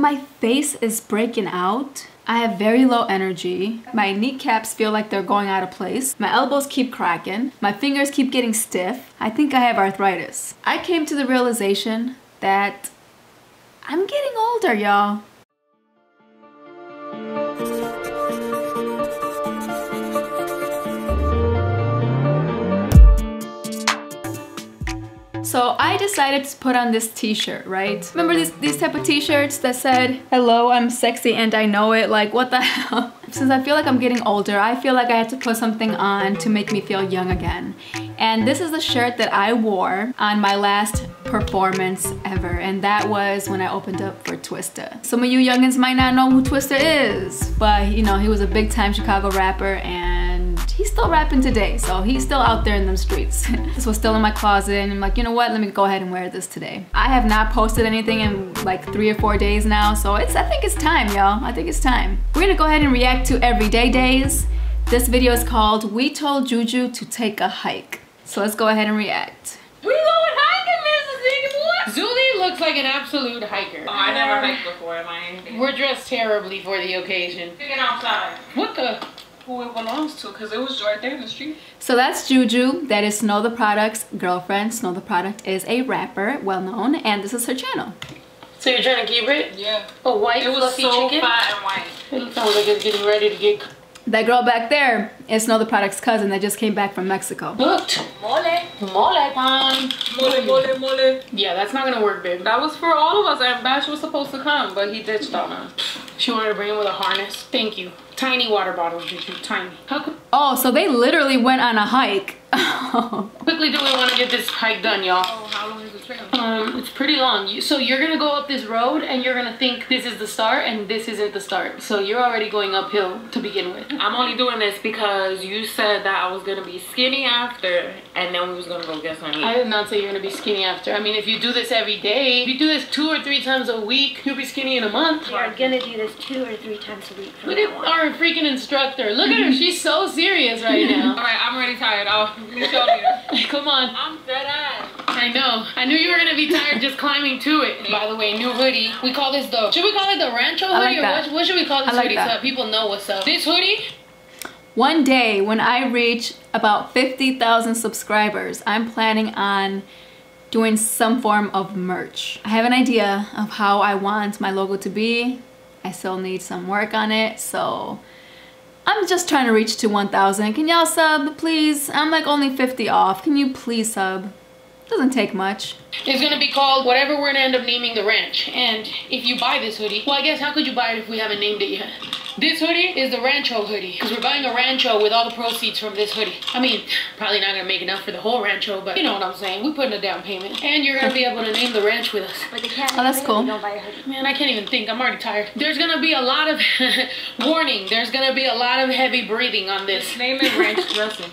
my face is breaking out. I have very low energy. My kneecaps feel like they're going out of place. My elbows keep cracking. My fingers keep getting stiff. I think I have arthritis. I came to the realization that I'm getting older, y'all. So I decided to put on this t-shirt, right? Remember these, these type of t-shirts that said, hello, I'm sexy and I know it. Like, what the hell? Since I feel like I'm getting older, I feel like I had to put something on to make me feel young again. And this is the shirt that I wore on my last performance ever. And that was when I opened up for Twista. Some of you youngins might not know who Twista is, but you know, he was a big time Chicago rapper and he's still rapping today, so he's still out there in them streets. this was still in my closet and I'm like, you know what, let me go ahead and wear this today. I have not posted anything in like three or four days now, so it's I think it's time, y'all. I think it's time. We're gonna go ahead and react to Everyday Days. This video is called We Told Juju to Take a Hike. So let's go ahead and react. We going hiking, Mrs. Zuli looks like an absolute hiker. Oh, I never hiked before, am I? We're dressed terribly for the occasion. Get outside. What the? Who it belongs to because it was right there in the street. So that's Juju. That is Snow Tha Product's girlfriend. Snow Tha Product is a rapper, well known, and this is her channel. So you're trying to keep it? Yeah. A white it was fluffy so chicken? fat and white. It sounds like it's getting ready to get that girl back there is Snow Tha Product's cousin that just came back from Mexico. Looked. Mole. Mole pan. Mole, mole, mole. Yeah, that's not gonna work, babe. That was for all of us and Bash was supposed to come, but he ditched on us. She wanted to bring him with a harness. Thank you. Tiny water bottles, tiny. How come? Oh, so they literally went on a hike. Quickly do we want to get this hike done, y'all? Oh, how long is the trail? Um, it's pretty long. So you're gonna go up this road and you're gonna think this is the start and this isn't the start. So you're already going uphill to begin with. I'm only doing this because you said that I was gonna be skinny after and then we was gonna go get some I did not say you're gonna be skinny after. I mean, if you do this every day, if you do this two or three times a week, you'll be skinny in a month. We are gonna do this two or three times a week. Look at our freaking instructor. Look at her. She's so serious right now. All right, I'm already tired. I'll show you. Come on. I'm dead ass. I know. I knew you were gonna be tired just climbing to it. By the way, new hoodie. We call this the. Should we call it the Rancho hoodie like or what, what should we call this like hoodie that. so that people know what's up? This hoodie. One day when I reach about 50,000 subscribers, I'm planning on doing some form of merch. I have an idea of how I want my logo to be. I still need some work on it, so I'm just trying to reach to 1,000. Can y'all sub, please? I'm like only 50 off. Can you please sub? Doesn't take much. It's gonna be called whatever we're gonna end up naming the ranch. And if you buy this hoodie, well, I guess how could you buy it if we haven't named it yet? This hoodie is the Rancho hoodie because we're buying a Rancho with all the proceeds from this hoodie. I mean, probably not gonna make enough for the whole Rancho, but you know what I'm saying. We're putting a down payment, and you're gonna be able to name the ranch with us. But they can't. Oh, that's cool. Don't buy a hoodie. Man, I can't even think. I'm already tired. There's gonna be a lot of warning. There's gonna be a lot of heavy breathing on this. Name it ranch dressing.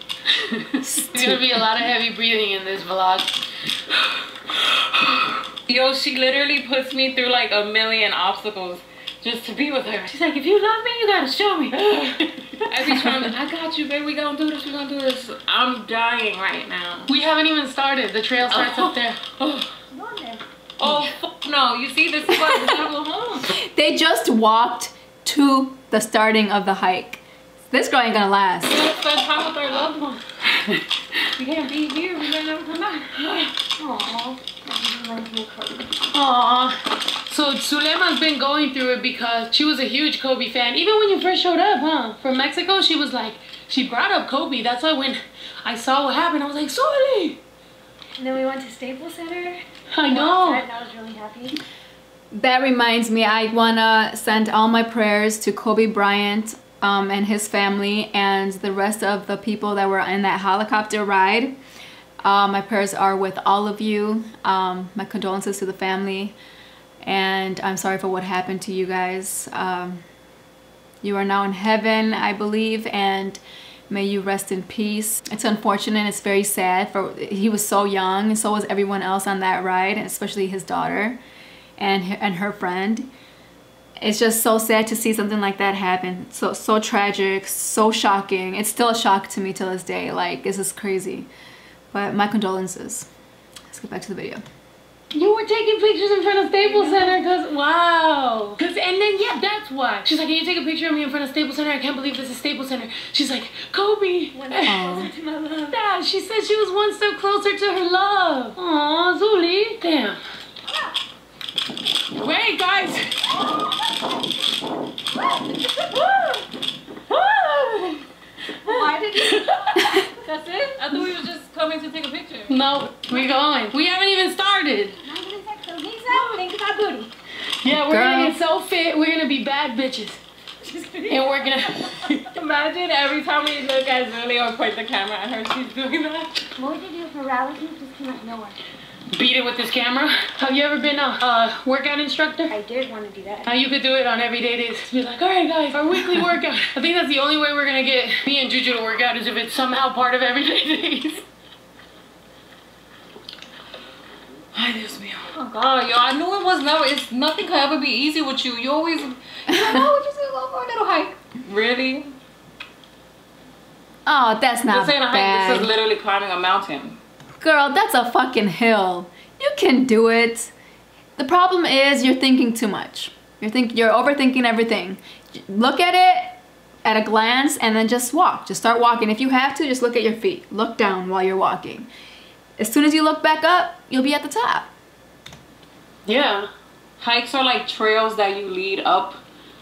There's gonna be a lot of heavy breathing in this vlog. Yo, she literally puts me through like a million obstacles just to be with her. She's like, if you love me, you gotta show me. Every time, I got you, babe. We gonna do this. We gonna do this. I'm dying right now. We haven't even started. The trail starts up there. Oh, on there. oh fuck no. You see, this is why we gotta go home. They just walked to the starting of the hike. This girl ain't gonna last. We gotta spend time with our loved ones. We can't be here. We gotta never come back. Aww. That reminds me of Kobe. Aww. So Zulema's been going through it because she was a huge Kobe fan. Even when you first showed up, huh? From Mexico, she was like, she brought up Kobe. That's why when I saw what happened, I was like, Sully! And then we went to Staples Center. I know. And I was really happy. That reminds me, I wanna send all my prayers to Kobe Bryant um, and his family and the rest of the people that were in that helicopter ride. Uh, my prayers are with all of you. Um, my condolences to the family. And I'm sorry for what happened to you guys. Um, you are now in heaven, I believe, and may you rest in peace. It's unfortunate, it's very sad. For He was so young, and so was everyone else on that ride, especially his daughter and and her friend. It's just so sad to see something like that happen. So so tragic, so shocking. It's still a shock to me till this day. Like this is crazy. But my condolences. Let's get back to the video. You were taking pictures in front of Staples Center because, wow. Cause, and then, yeah, that's why. She's like, can you take a picture of me in front of Staples Center? I can't believe this is Staples Center. She's like, Kobe. One step closer to my love. Yeah, she said she was one step closer to her love. Aw, Zuli. Damn. Wait, guys. Why did you? That's it? I thought we were just coming to take a picture. No, we're going. We haven't even started. I'm gonna text them. Lisa, think about booty. Yeah, we're Girl. gonna get so fit. We're gonna be bad bitches. And we're gonna. Imagine every time we look at Zuli or point the camera at her, she's doing that. What would you do if a just came out of nowhere? Beat it with this camera. Have you ever been a uh, workout instructor? I did want to do that. Now you could do it on everyday days. Be like, all right, guys, our weekly workout. I think that's the only way we're gonna get me and Juju to work out is if it's somehow part of everyday days. Ay, Dios mío. Oh god, yo, I knew it was never, it's nothing could ever be easy with you. You always, you're like, oh, we're just gonna go for a little hike. Really? Oh, that's not This ain't a hike, this is literally climbing a mountain. Girl, that's a fucking hill. You can do it. The problem is you're thinking too much. You're think you're overthinking everything. Look at it at a glance and then just walk. Just start walking. If you have to, just look at your feet. Look down while you're walking. As soon as you look back up, you'll be at the top. Yeah. Hikes are like trails that you lead up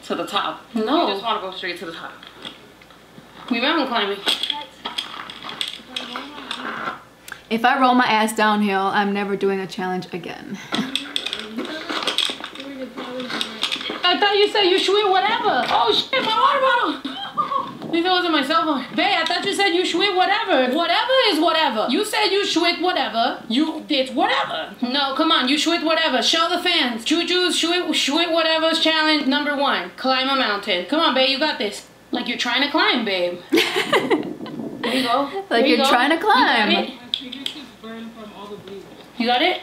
to the top. No. You just want to go straight to the top. We mountain climbing. If I roll my ass downhill, I'm never doing a challenge again. I thought you said you schwit whatever. Oh shit, my water bottle. This wasn't my cell phone. Babe, I thought you said you schwit whatever. Whatever is whatever. You said you schwit whatever. You did whatever. No, come on, you schwit whatever. Show the fans. Juju's schwit, schwit whatever's challenge number one. Climb a mountain. Come on, babe, you got this. Like you're trying to climb, babe. There you go. Like you you're go. trying to You climb. got it? My fingertips burn from all the bleeding. You got it?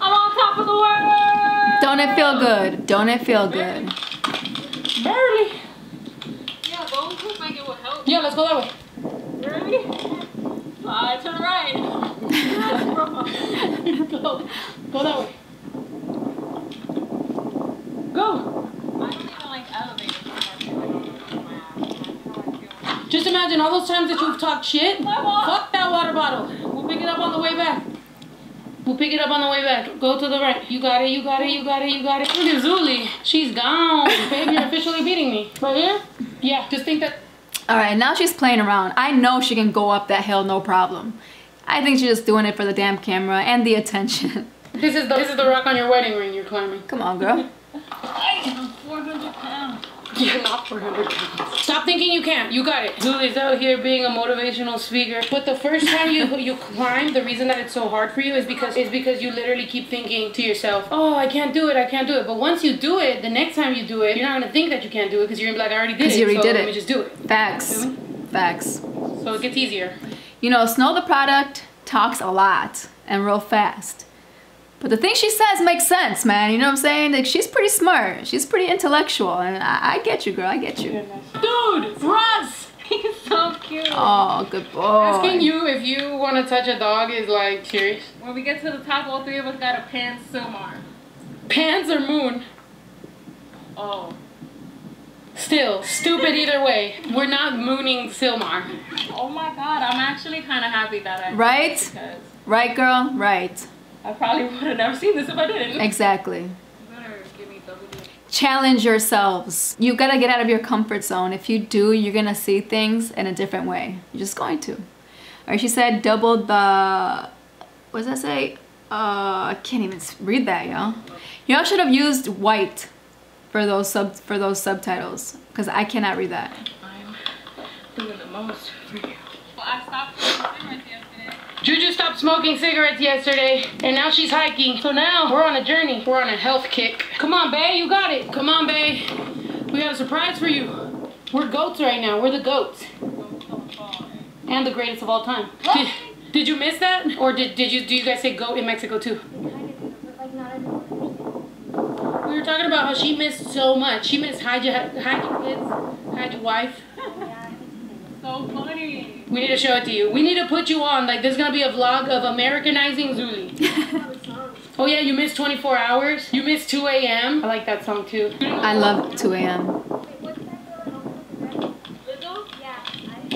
I'm on top of the world! Don't it feel good? Don't it feel good? Barely. Yeah, go quick like it will help. Yeah, let's go that way. Ready? Slide uh, to the right. Go. Go that way. Go. I don't even like elevators. so I feel like I'm gonna put my ass. I feel like feeling- Just imagine all those times that you've talked shit. Fuck that water bottle. We'll pick it up on the way back. We'll pick it up on the way back. Go to the right. You got it, you got it, you got it, you got it. Look at Zuli. She's gone. Babe, you're officially beating me. Right here? Yeah, just think that. All right, now she's playing around. I know she can go up that hill no problem. I think she's just doing it for the damn camera and the attention. This is the this is the rock on your wedding ring you're climbing. Come on, girl. I'm 400 pounds. You're not 400 pounds. Stop thinking you can't. You got it. Zuli's out here being a motivational speaker. But the first time you you climb, the reason that it's so hard for you is because is because you literally keep thinking to yourself, "Oh, I can't do it. I can't do it." But once you do it, the next time you do it, you're not gonna think that you can't do it because you're gonna be like, "I already did it." you already so did let it. me just do it. Facts. Facts. So it gets easier. You know, Snow Tha Product talks a lot and real fast. But the thing she says makes sense, man. You know what I'm saying? Like she's pretty smart. She's pretty intellectual. And I, I get you, girl. I get you. Dude, Russ. He's so cute. Oh, good boy. Asking you if you want to touch a dog is like serious. When we get to the top, all three of us got a pan Sylmar. Pants or moon? Oh. Still, stupid either way. We're not mooning Sylmar. Oh my god, I'm actually kind of happy that I Right? Right, girl? Right. I probably would have never seen this if I didn't. Exactly. You better give me double D. Challenge yourselves. You gotta get out of your comfort zone. If you do, you're gonna see things in a different way. You're just going to. Or she said double the. What does that say? Uh, I can't even read that, y'all. Y'all should have used white for those sub for those subtitles, cause I cannot read that. I'm doing the most for you. Well, I stopped smoking cigarettes yesterday. Juju stopped smoking cigarettes yesterday, and now she's hiking. So now we're on a journey. We're on a health kick. Come on, Bay, you got it. Come on, Bay. We got a surprise for you. We're goats right now. We're the goats. And the greatest of all time. Did, did you miss that? Or did, did you do you guys say goat in Mexico too? Kind of do, but like not everyone understands. We were talking about how she missed so much. She missed hide your, hide your kids, hide your wife. Yeah, I haven't seen it. So funny. We need to show it to you. We need to put you on. Like, there's gonna be a vlog of Americanizing Zuli. Oh yeah, you missed 24 hours. You missed 2 a.m. I like that song too. I love 2 a.m. Wait, what's that girl? Lizzo? Yeah, I,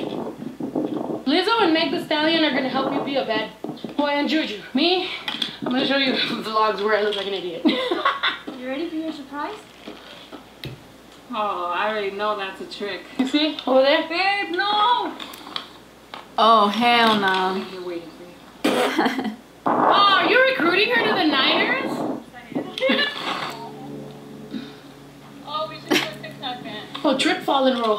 Lizzo and Meg The Stallion are gonna help you be a bad boy and Juju. Me, I'm gonna show you vlogs where I look like an idiot. you ready for your surprise? Oh, I already know that's a trick. you see over there? Babe, no! Oh, hell no. You're you. Oh, you're recruiting her to the Niners? Oh, we should do a TikTok dance. Oh, trip, fall, and roll.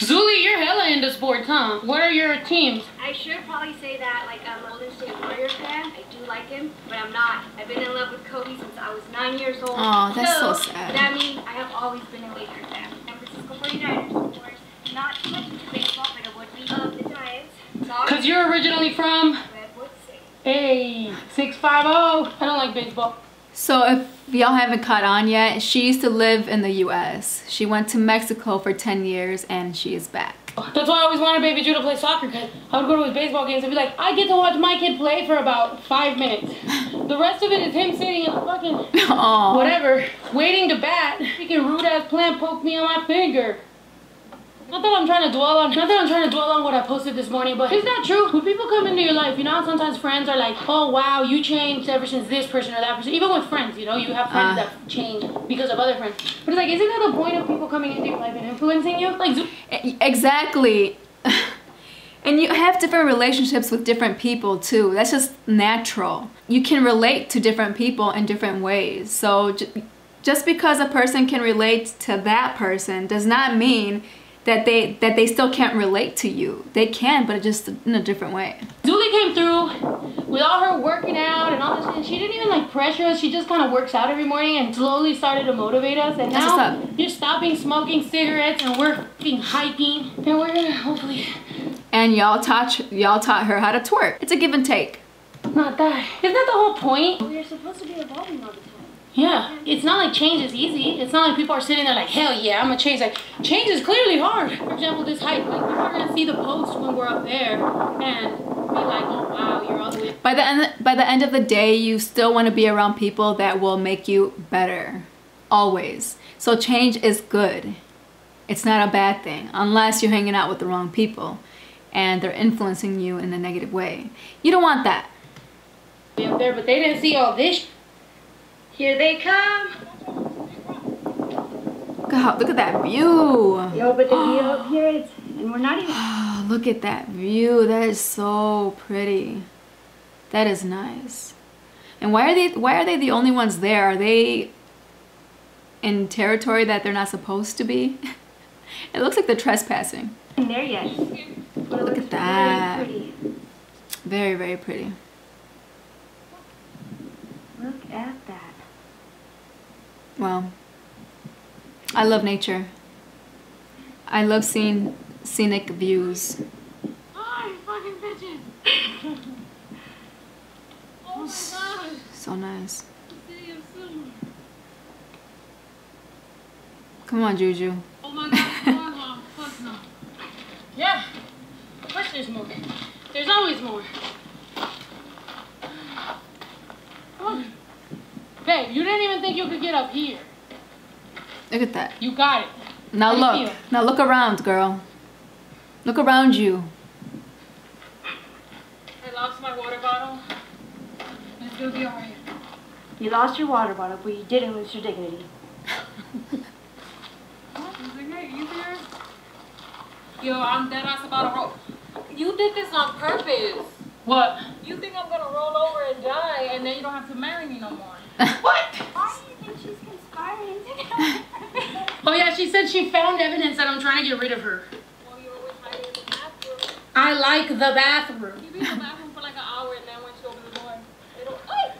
Zuli, you're hella into sports, huh? What are your teams? I should probably say that, like, I'm a Golden State Warrior fan. I do like him, but I'm not. I've been in love with Kobe since I was nine years old. Aw, that's so sad. That means I have always been a Lakers fan. San Francisco 49ers, of course. Not too much baseball, but I would be of the Giants. Um, because you're originally from Redwood City. a 650. I don't like baseball. So if y'all haven't caught on yet, she used to live in the US. She went to Mexico for 10 years and she is back. That's why I always wanted Baby Drew to play soccer because I would go to his baseball games and be like, I get to watch my kid play for about five minutes. The rest of it is him sitting in the fucking Aww. whatever, waiting to bat. Freaking rude ass plant poked me on my finger. Not that I'm trying to dwell on, not that I'm trying to dwell on what I posted this morning, but it's not true. When people come into your life, you know, sometimes friends are like, oh wow, you changed ever since this person or that person. Even with friends, you know, you have friends Uh. that change because of other friends. But it's like, isn't that the point of people coming into your life and influencing you? Like, Exactly. And you have different relationships with different people too. That's just natural. You can relate to different people in different ways. So j- just because a person can relate to that person does not mean that they that they still can't relate to you. They can, but just in a different way. Julie came through with all her working out and all this shit. She didn't even like pressure us. She just kind of works out every morning and slowly started to motivate us. And That's now you're stopping smoking cigarettes and we're hiking. And we're gonna hopefully And y'all taught y'all taught her how to twerk. It's a give and take. not die. Isn't that the whole point? We're supposed to be evolving all the time. Yeah. It's not like change is easy. It's not like people are sitting there like, hell yeah, I'm gonna change. Like, change is clearly hard. For example, this hike. Like, people are gonna see the post when we're up there and be like, oh wow, you're all the way By the end by the end of the day, you still want to be around people that will make you better. Always. So change is good. It's not a bad thing unless you're hanging out with the wrong people and they're influencing you in a negative way. You don't want that. up there, but they didn't see all this. Here they come. Look at, look at that view. Yo, but the view up here is, and we're not even. Oh, look at that view. That is so pretty. That is nice. And why are they why are they the only ones there? Are they in territory that they're not supposed to be? it looks like they're trespassing. in there yet. Look at that. Very, very pretty. Look at. Well, I love nature. I love seeing scenic views. Oh, you fucking bitches. oh my gosh. So nice. See you soon. Come on, Juju. Oh my god, cornhole. Fuck no. Yeah. Of course there's more. There's always more. Babe, you didn't even think you could get up here. Look at that. You got it. Now How do you look. feel? Now look around, girl. Look around you. I lost my water bottle. It's gonna be alright. You lost your water bottle, but you didn't lose your dignity. What? Is it get easier? Yo, I'm dead ass about to roll. You did this on purpose. What? You think I'm gonna roll over and die, and then you don't have to marry me no more. What? Why do you think she's conspiring Oh yeah, she said she found evidence that I'm trying to get rid of her. Well, you always hide in the bathroom. I like the bathroom. You be in the bathroom for like an hour, and then when she opens the door, they don't. Ay!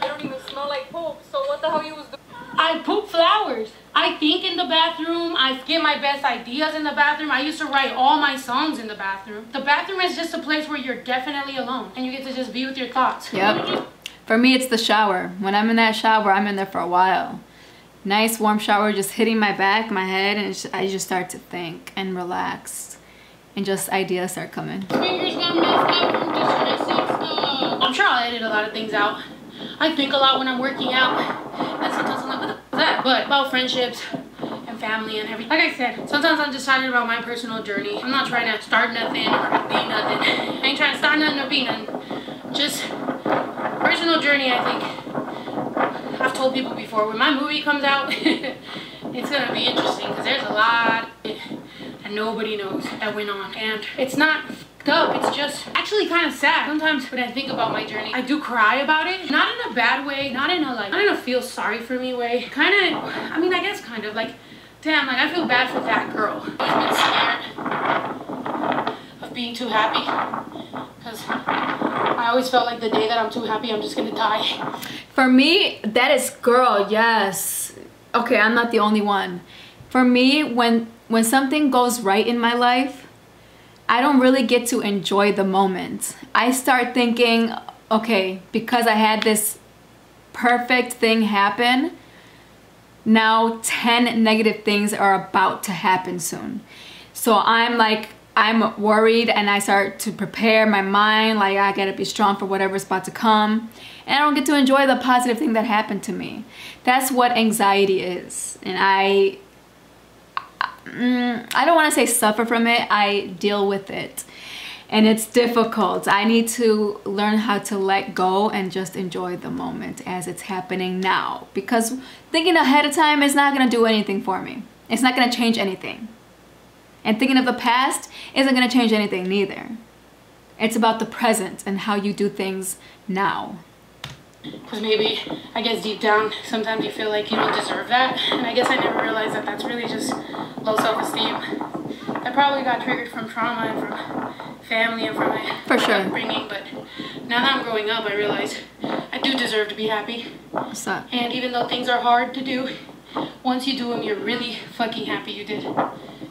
They don't even smell like poop. So what the hell you was doing? I poop flowers. I think in the bathroom. I get my best ideas in the bathroom. I used to write all my songs in the bathroom. The bathroom is just a place where you're definitely alone and you get to just be with your thoughts. Yep. For me, it's the shower. When I'm in that shower, I'm in there for a while. Nice warm shower, just hitting my back, my head, and it's- I just start to think and relax. and just ideas start coming. Fingers got messed up from distressing stuff. I'm sure I'll edit a lot of things out. I think a lot when I'm working out. And sometimes I'm like, what the f- is that? But about friendships and family and everything. Like I said, sometimes I'm just talking about my personal journey. I'm not trying to start nothing or be nothing. I ain't trying to start nothing or be nothing. Just personal journey, I think. I've told people before, when my movie comes out, it's gonna be interesting because there's a lot that nobody knows that went on. And it's not up, it's just actually kind of sad. Sometimes when I think about my journey, I do cry about it. Not in a bad way, not in a like, not in a feel sorry for me way. Kind of, I mean, I guess kind of like, damn, like I feel bad for that girl. I've been scared of being too happy because I always felt like the day that I'm too happy, I'm just gonna die. For me, that is girl, yes. Okay, I'm not the only one. For me, when when something goes right in my life, I don't really get to enjoy the moment. I start thinking, okay, because I had this perfect thing happen, now 10 negative things are about to happen soon. So I'm like, I'm worried and I start to prepare my mind, like I gotta be strong for whatever's about to come. And I don't get to enjoy the positive thing that happened to me. That's what anxiety is. And I, mm, I don't wanna say suffer from it, I deal with it. And it's difficult. I need to learn how to let go and just enjoy the moment as it's happening now. Because thinking ahead of time is not gonna do anything for me. It's not gonna change anything. And thinking of the past isn't gonna change anything neither. It's about the present and how you do things now. Because maybe, I guess deep down, sometimes you feel like you don't deserve that. And I guess I never realized that that's really just low self esteem. That probably got triggered from trauma and from family and from my For sure. upbringing. But now that I'm growing up, I realize I do deserve to be happy. What's up? And even though things are hard to do, once you do them, you're really fucking happy you did.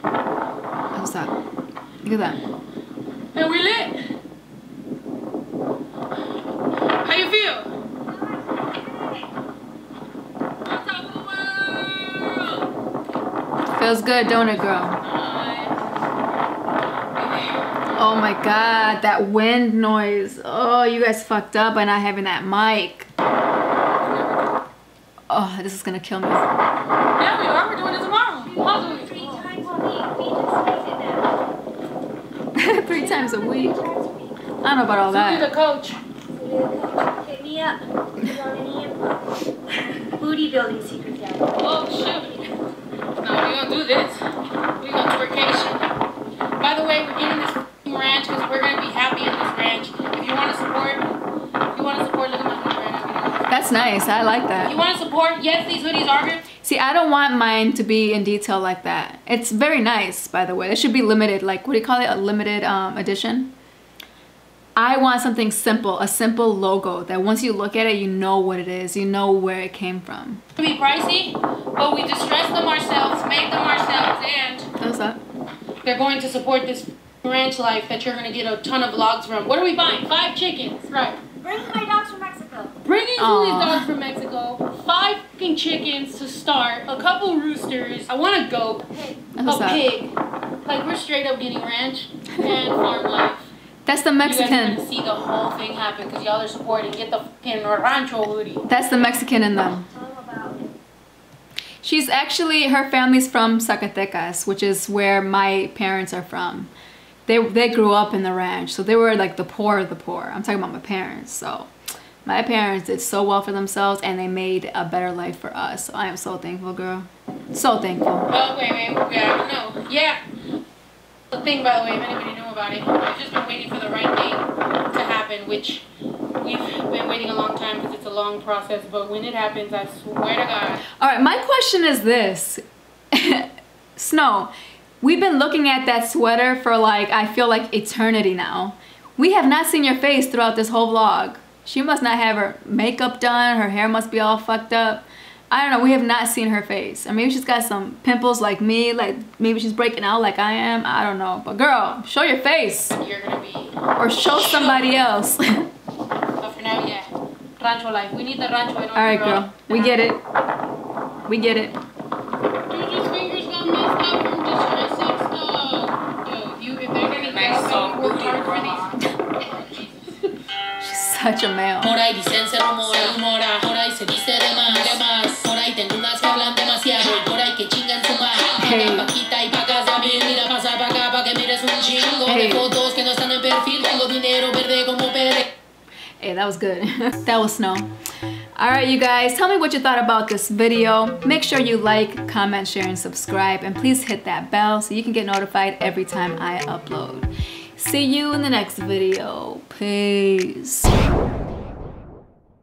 How's that? Look at that. And we lit. How you feel? On top of the world. Feels good, don't it, girl? Oh my god, that wind noise. Oh, you guys fucked up by not having that mic. Oh, this is gonna kill me. Yeah, we are. We're doing it tomorrow. How's it? Three times a week. We just stated that. Three times a week. Three times a week. I don't know about all Be the that. coach. Hit me up. You want any. Booty building secrets, yeah. Oh shit. No, we're gonna do this. We're gonna twerkation. By the way, we're getting this ranch because we're gonna be happy in this ranch. If you want to support, if you want to support, look at my hoodie right now. That's nice. I like If you that. want to support, yes, these hoodies are good. See, I don't want mine to be in detail like that. It's very nice, by the way. It should be limited. Like, what do you call it? A limited um, edition? I want something simple, a simple logo that once you look at it, you know what it is. You know where it came from. To be pricey, but we distressed them ourselves, made them ourselves, and What's up? they're going to support this ranch life that you're gonna get a ton of vlogs from. What are we buying? Five chickens, right? Bring my dogs from Mexico. Bringing Aw. Julie's dogs from Mexico, five fucking chickens to start, a couple roosters. I want a goat, What's a up? pig. Like we're straight up getting ranch and farm life. That's the You guys are Mexican. gonna see the whole thing happen because y'all are supporting. Get the fucking rancho hoodie. That's the Mexican in them. Tell them about it. She's actually her family's from Zacatecas, which is where my parents are from. They they grew up in the ranch, so they were like the poor of the poor. I'm talking about my parents. So my parents did so well for themselves, and they made a better life for us. So I am so thankful, girl. So thankful. Oh wait, wait, wait, I don't know. Yeah. The thing, by the way, if anybody knew about it, we've just been waiting for the right thing to happen, which we've been waiting a long time because it's a long process. But when it happens, I swear to God, All right, my question is this. Snow, we've been looking at that sweater for like, I feel like eternity now. We have not seen your face throughout this whole vlog. She must not have her makeup done, her hair must be all fucked up. I don't know, we have not seen her face. Or maybe she's got some pimples like me, like maybe she's breaking out like I am. I don't know. But girl, show your face. you're gonna be. Or show somebody else. But for now, yeah. Rancho life. We need the rancho order Alright, to girl. We get it. We get it. Such a male. Por ahí dicen se rumora, rumora, por ahí se dice de más, de más. Por ahí tengo unas que hablan demasiado, por ahí que chingan su madre. Hey. Paquita y pacas de a mira pasa pa' acá pa' que mires un chingo Hey. de fotos que no están en perfil. Tengo dinero verde como pere. Hey, that was good. that was snow. Alright you guys, tell me what you thought about this video. Make sure you like, comment, share, and subscribe. And please hit that bell so you can get notified every time I upload. See you in the next video. Peace.